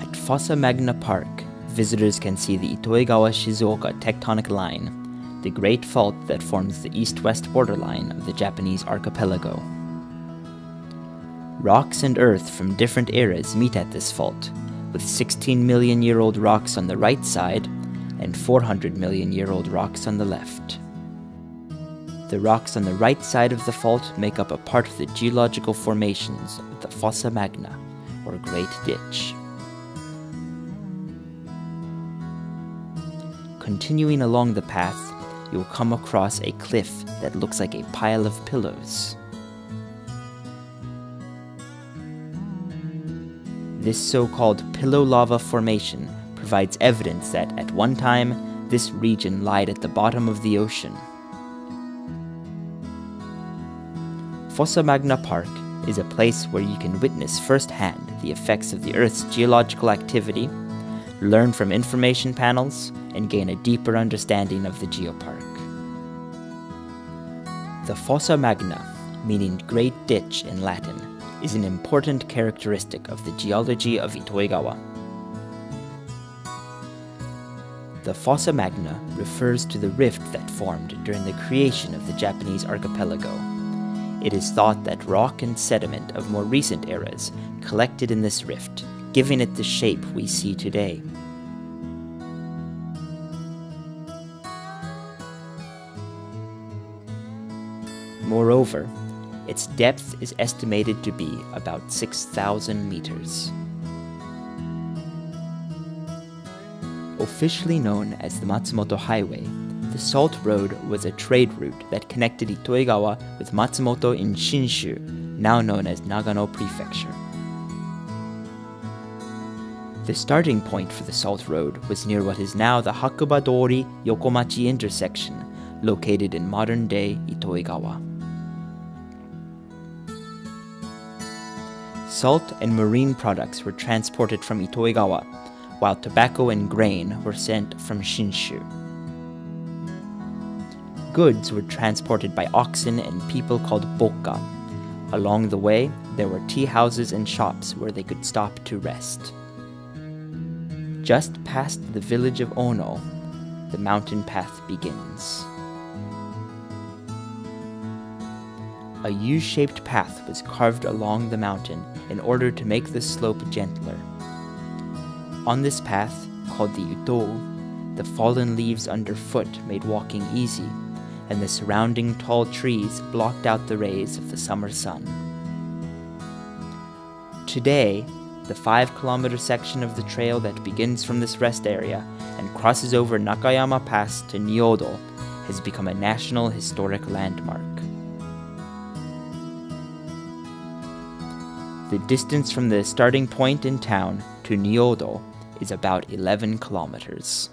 At Fossa Magna Park, visitors can see the Itoigawa Shizuoka tectonic line, the great fault that forms the east west borderline of the Japanese archipelago. Rocks and earth from different eras meet at this fault, with 16 million year old rocks on the right side and 400 million year old rocks on the left. The rocks on the right side of the fault make up a part of the geological formations of the Fossa Magna, or Great Ditch. Continuing along the path, you'll come across a cliff that looks like a pile of pillows. This so called pillow lava formation provides evidence that at one time this region lied at the bottom of the ocean. Fossa Magna Park is a place where you can witness firsthand the effects of the Earth's geological activity, learn from information panels, and gain a deeper understanding of the geopark. The Fossa Magna, meaning Great Ditch in Latin, is an important characteristic of the geology of Itoigawa. The Fossa Magna refers to the rift that formed during the creation of the Japanese archipelago. It is thought that rock and sediment of more recent eras collected in this rift, giving it the shape we see today. Moreover, its depth is estimated to be about 6,000 meters. Officially known as the Matsumoto Highway, the Salt Road was a trade route that connected Itoigawa with Matsumoto in Shinshu, now known as Nagano Prefecture. The starting point for the Salt Road was near what is now the Hakuba Dori Yokomachi intersection, located in modern day Itoigawa. Salt and marine products were transported from Itoigawa, while tobacco and grain were sent from Shinshu. Goods were transported by oxen and people called boka. Along the way, there were tea houses and shops where they could stop to rest. Just past the village of Ono, the mountain path begins. A U shaped path was carved along the mountain in order to make the slope gentler. On this path, called the Utou, the fallen leaves underfoot made walking easy, and the surrounding tall trees blocked out the rays of the summer sun. Today, the 5 kilometer section of the trail that begins from this rest area and crosses over Nakayama Pass to Nyodo has become a National Historic Landmark. The distance from the starting point in town to Nyodo is about 11 kilometers.